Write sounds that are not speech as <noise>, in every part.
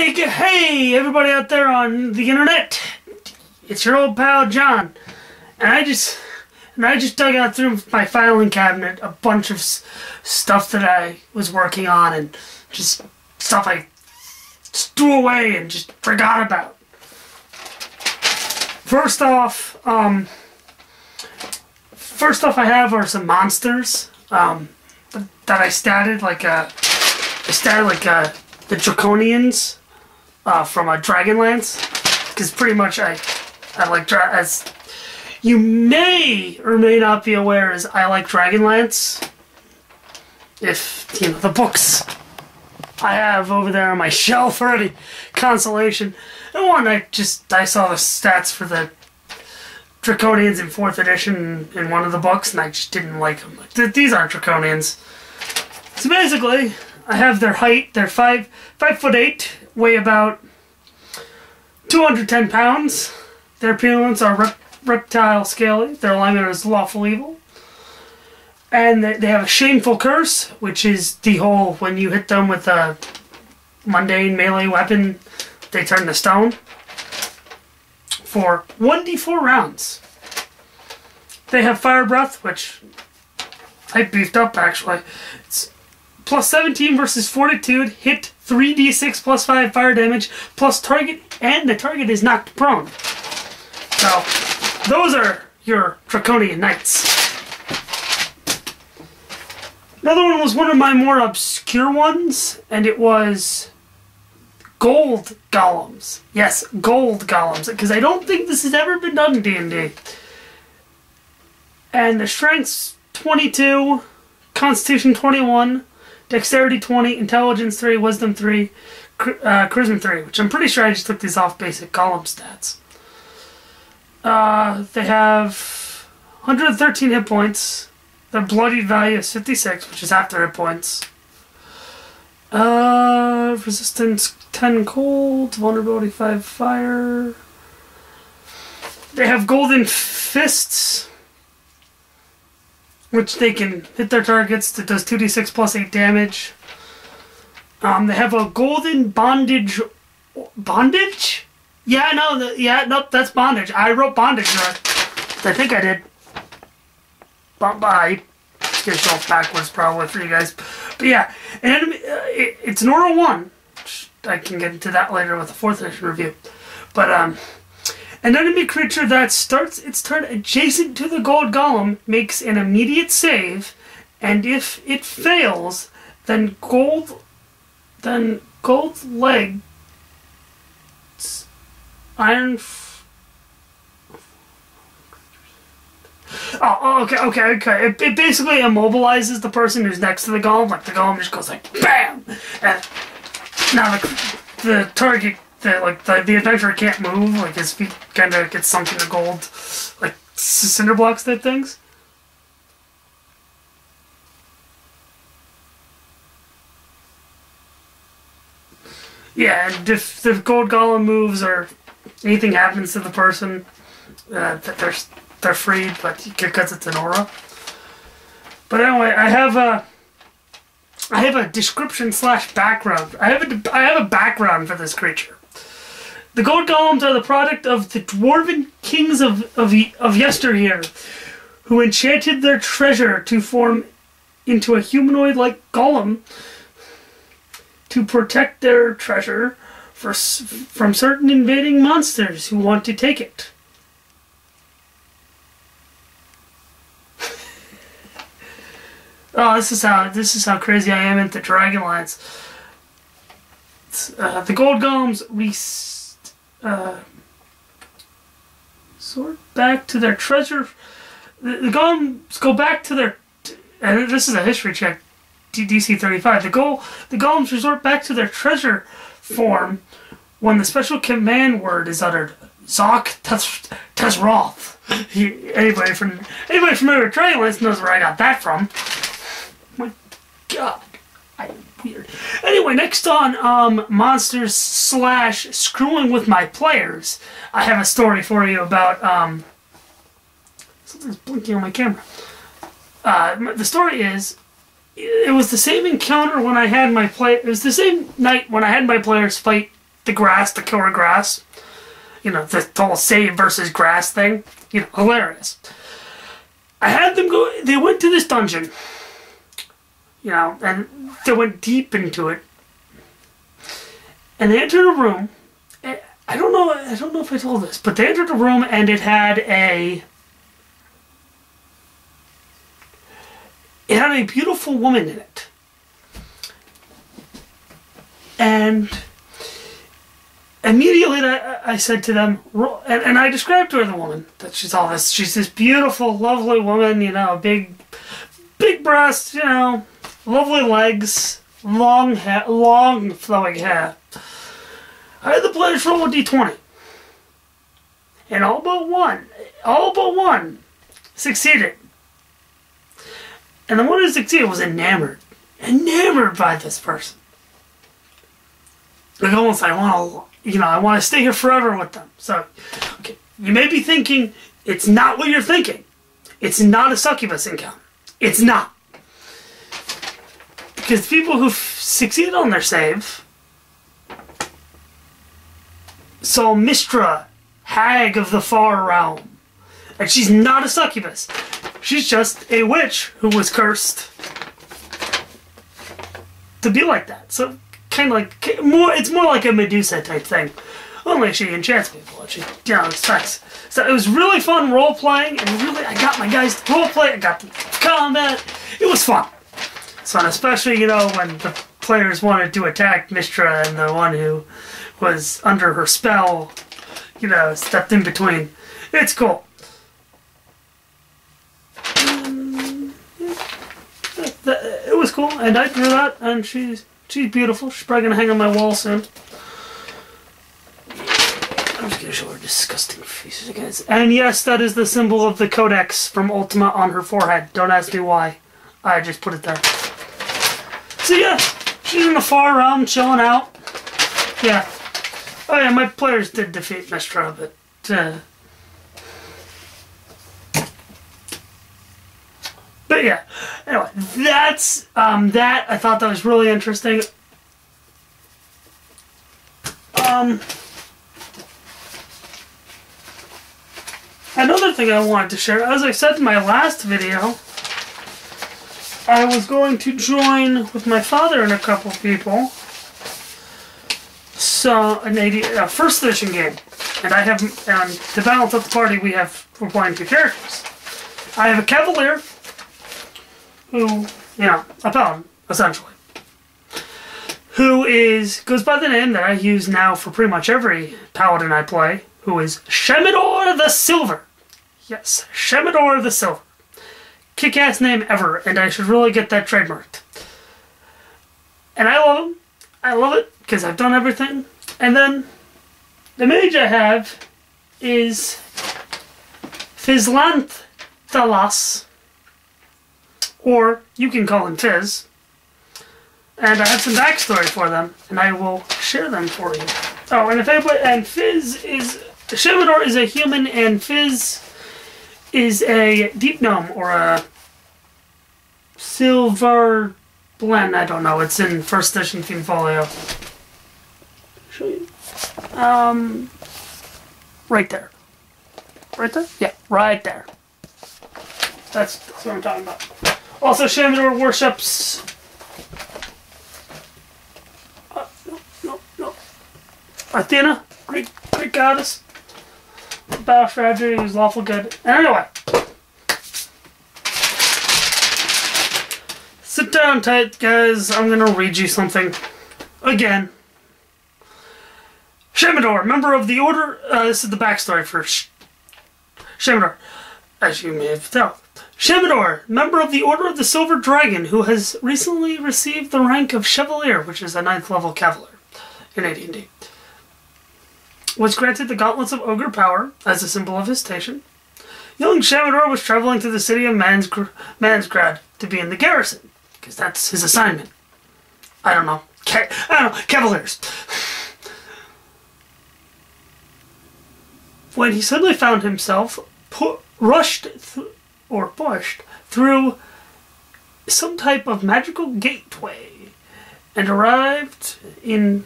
Hey, hey, everybody out there on the internet. It's your old pal John, and I just and I just dug out through my filing cabinet a bunch of stuff that I was working on and just stuff I threw away and just forgot about. First off, um, first off, I have are some monsters um, that I statted like uh, I statted like uh, the Draconians uh, from a Dragonlance because pretty much I I like dra- as you may or may not be aware is I like Dragonlance. If you know the books I have over there on my <laughs> shelf already, consolation. And one I just I saw the stats for the Draconians in fourth edition in one of the books, and I just didn't like them. Like, these aren't Draconians. So basically, I have their height. They're five five foot eight, weigh about two hundred ten pounds. Their appearance are rep- reptile scaly. Their alignment is lawful evil. And they they have a shameful curse, which is the whole when you hit them with a mundane melee weapon, they turn to stone. For 1d4 rounds. They have fire breath, which I beefed up actually. It's plus 17 versus fortitude, hit 3d6 plus 5 fire damage, plus target, and the target is knocked prone. So, those are your Draconian Knights. Another one was one of my more obscure ones, and it was gold golems. Yes, gold golems, because I don't think this has ever been done in D&D. And the strength's 22, constitution 21, dexterity 20, intelligence 3, wisdom 3, char- uh, charisma 3, which I'm pretty sure I just took these off basic golem stats. Uh, they have 113 hit points. Their bloodied value is 56, which is half their hit points. Uh, resistance 10 cold, vulnerability 5 fire. They have golden fists, which they can hit their targets that does 2d6 plus 8 damage. Um, they have a golden bondage. Bondage? Yeah, no, the, yeah, nope, that's bondage. I wrote bondage right. I think I did. But I get all backwards probably for you guys. But yeah, an enemy, uh, it, it's an Aura 1. I can get into that later with the 4th edition review. But, um, an enemy creature that starts its turn adjacent to the gold golem makes an immediate save, and if it fails, then gold, then gold leg, iron. Oh, oh, okay, okay, okay. It, it basically immobilizes the person who's next to the golem. Like the golem just goes like BAM, and now the the target the like the, the adventurer can't move, like his feet kind of get sunk into gold, like cinder blocks type things. Yeah, and if the gold golem moves or anything happens to the person, uh, they're they're freed, but because it's an aura. But anyway, I have a I have a description slash background. I have a I have a background for this creature. The gold golems are the product of the dwarven kings of, of, of yesteryear, who enchanted their treasure to form into a humanoid like golem to protect their treasure for, from certain invading monsters who want to take it. oh, this is how this is how crazy I am into Dragonlance. Uh, the gold golems we uh, sort back to their treasure. The, the golems go back to their. And this is a history check. DC 35. The goal. The golems resort back to their treasure form when the special command word is uttered. Zok Tes- Tesroth. Anybody from anybody familiar with Dragonlance knows where I got that from. My God, Weird. Anyway, next on um, monsters slash screwing with my players, I have a story for you about um. Something's blinking on my camera. Uh, the story is, it was the same encounter when I had my play. It was the same night when I had my players fight the grass, the killer grass. You know, the whole save versus grass thing. You know, hilarious. I had them go. They went to this dungeon. You know, and they went deep into it. And they entered a room. Eh, I don't know. I don't know if I told this, but they entered a room and it had a. It had a beautiful woman in it. And immediately I, I said to them, and, and I described to her the woman that she's all this. She's this beautiful, lovely woman. You know, big, big breasts. You know, lovely legs, long hair, long flowing hair. I had the players roll a d20. And all but one, all but one succeeded. And the one who succeeded was enamored. Enamored by this person. Like almost I want to, you know, I want to stay here forever with them. So, okay, you may be thinking it's not what you're thinking. It's not a succubus encounter. It's not. Because people who've succeeded on their save saw Mystra, hag of the far realm. And she's not a succubus. She's just a witch who was cursed to be like that. So kind of like more. It's more like a Medusa type thing. Only she enchants people. And she, you know, expects. So it was really fun role playing, and really I got my guys to role play. I got the combat. It was fun. So especially you know when the players wanted to attack Mystra and the one who was under her spell, you know, stepped in between. It's cool. it was cool, and I drew that, and she's she's beautiful. She's probably gonna hang on my wall soon. I'm just gonna show her disgusting faces again. And yes, that is the symbol of the Codex from Ultima on her forehead. Don't ask me why. I just put it there. So yeah, she's in the far realm, chilling out. Yeah. Oh yeah, my players did defeat Mystra, but uh, but yeah. Anyway, that's um, that. I thought that was really interesting. Um, another thing I wanted to share, as I said in my last video, I was going to join with my father and a couple people so an AD&D, uh, first edition game, and I have um, to balance up the party. We have we're playing two characters. I have a cavalier who, you know, a paladin essentially, who is goes by the name that I use now for pretty much every paladin I play, who is Shamador the Silver. Yes, Shamador the Silver. Kick-ass name ever, and I should really get that trademarked. And I love him. I love it because I've done everything. And then the mage I have is Fizlanth Thalas, or you can call him Fizz. And I have some backstory for them, and I will share them for you. Oh, and if anybody, and Fizz is, Shamador is a human, and Fizz is a deep gnome, or a silver blend, I don't know, it's in first edition Fiend Folio show you. Um, right there. Right there? Yeah, right there. That's, that's what I'm talking about. Also, Shamador worships. Uh, no, no, no. Athena, Greek, Greek goddess. Battle strategy is lawful good. Anyway. Sit down tight, guys. I'm gonna read you something. Again. Shamador, member of the Order. Uh, this is the backstory for Sh Shamador, as you may have told. Shamador, member of the Order of the Silver Dragon, who has recently received the rank of Chevalier, which is a ninth level Cavalier in AD&D. Was granted the Gauntlets of Ogre Power as a symbol of his station. Young Shamador was traveling to the city of Mansgr Mansgrad to be in the garrison, because that's his assignment. I don't know. Ca I don't know. Cavaliers. when he suddenly found himself pu- rushed th- or pushed through some type of magical gateway and arrived in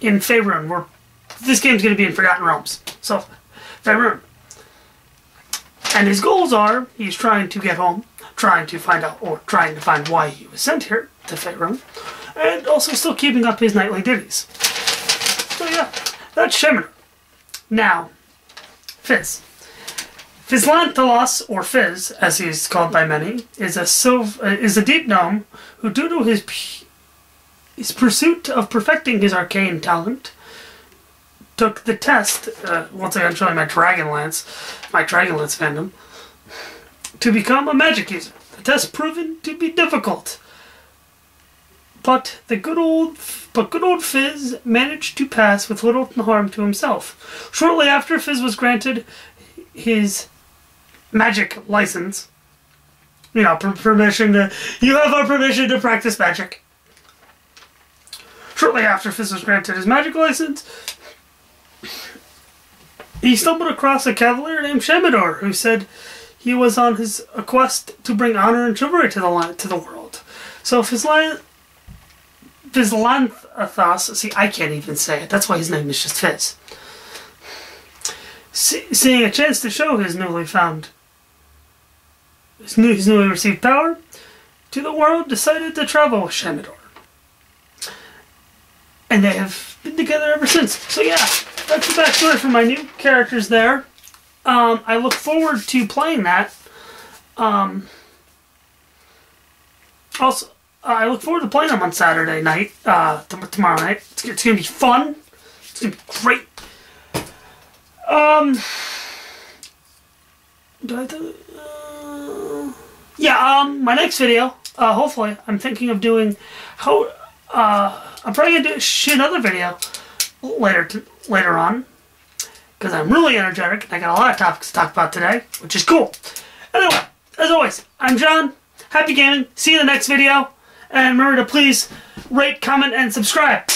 in Faerun. Where this game's going to be in Forgotten Realms. So, Faerun. And his goals are, he's trying to get home, trying to find out, or trying to find why he was sent here to Faerun, and also still keeping up his nightly duties. So yeah, that's Shemina. Now, Fizz. Fizlanthalos, or Fizz, as he is called by many, is a silv- uh, is a deep gnome who, due to his his pursuit of perfecting his arcane talent, took the test. Uh, once again, showing my Dragonlance, my Dragonlance fandom, to become a magic user. The test proven to be difficult, but the good old but good old Fizz managed to pass with little harm to himself. Shortly after Fizz was granted his magic license. You know, per permission to. You have our permission to practice magic. Shortly after Fizz was granted his magic license, he stumbled across a cavalier named Shamador who said he was on his a quest to bring honor and chivalry to the to the world. So Fizlan, Fizlanthos, see, I can't even say it. That's why his name is just Fizz. See, seeing a chance to show his newly found his, new, his newly received power to the world, decided to travel with Shamador. And they have been together ever since. So yeah, that's the backstory for my new characters there. Um, I look forward to playing that. Um, also, I look forward to playing them on Saturday night, uh, tomorrow night. It's, it's going to be fun. It's going to be great. Um, do I uh, yeah, um, my next video, uh, hopefully, I'm thinking of doing how, uh, I'm probably gonna do shoot another video later to, later on because I'm really energetic and I got a lot of topics to talk about today, which is cool. Anyway, as always, I'm John. Happy gaming. See you in the next video. And remember to please rate, comment, and subscribe.